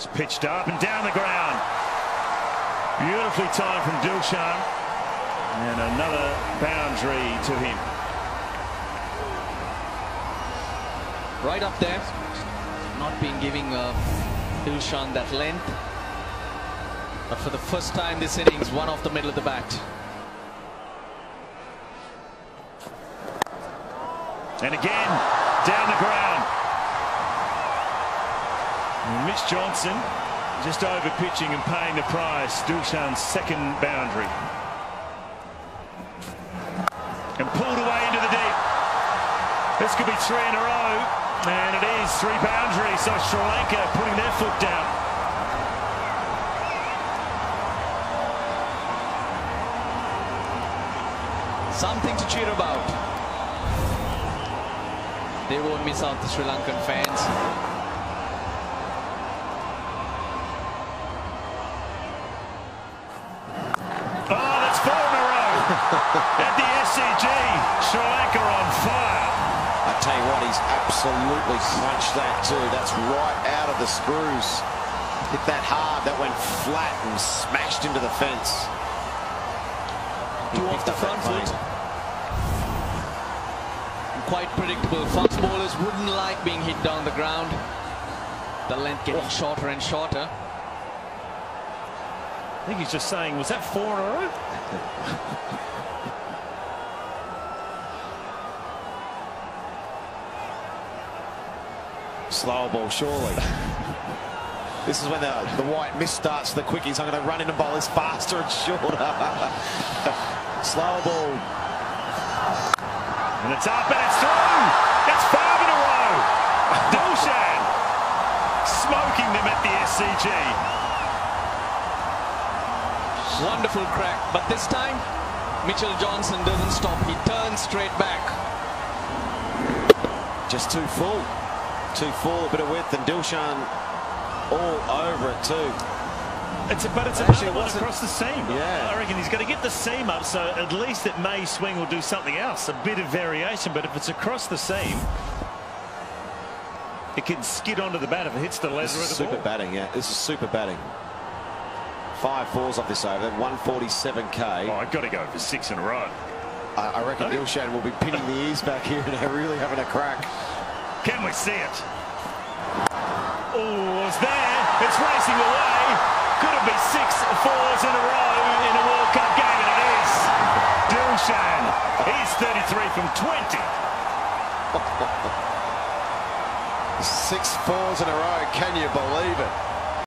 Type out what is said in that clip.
It's pitched up and down the ground. Beautifully timed from Dilshan. And another boundary to him. Right up there. Not been giving uh, Dilshan that length. But for the first time this innings, one off the middle of the bat. And again, down the ground. And Mitch Johnson just over pitching and paying the price. Dilshan's second boundary. And pulled away into the deep. This could be three in a row. And it is three boundaries. So Sri Lanka putting their foot down. Something to cheer about. They won't miss out the Sri Lankan fans. Oh, that's four in a row. At the SCG, Sri Lanka on fire. I tell you what, he's absolutely crunched that too. That's right out of the screws. Hit that hard, that went flat and smashed into the fence. Two off the front foot. Quite predictable. Fast bowlers wouldn't like being hit down the ground. The length getting oh. shorter and shorter. I think he's just saying, was that four in a row? Slower ball, surely. this is when the, the white mist starts the quickies. I'm going to run in and bowl this faster and shorter. Slower ball. And it's up and it's through. That's five in a row. Dilshan smoking them at the SCG. Wonderful crack. But this time, Mitchell Johnson doesn't stop. He turns straight back. Just too full. Too full, a bit of width, and Dilshan all over it too. It's a, but it's Actually, another it one across the seam. Yeah. I reckon he's got to get the seam up, so at least it may swing or do something else, a bit of variation. But if it's across the seam, it can skid onto the bat if it hits the leather This of is the super ball. batting, yeah. This is super batting. Five fours off this over, 147k. Oh, I've got to go for six in a row. I, I reckon. Dilshan will be pinning the ears back here and really having a crack. Can we see it? Oh, it's there. It's racing away. Could it be six fours in a row in a World Cup game? And it is. Dilshan. He's 33 from 20. Six fours in a row, can you believe it?